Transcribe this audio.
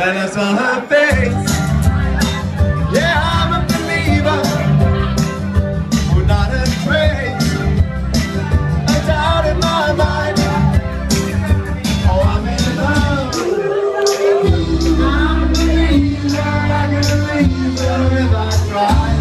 That's on her face. Yeah, I'm a believer. We're not afraid. A doubt in my mind. Oh, I'm in love. I'm a believer. I can believe if I try.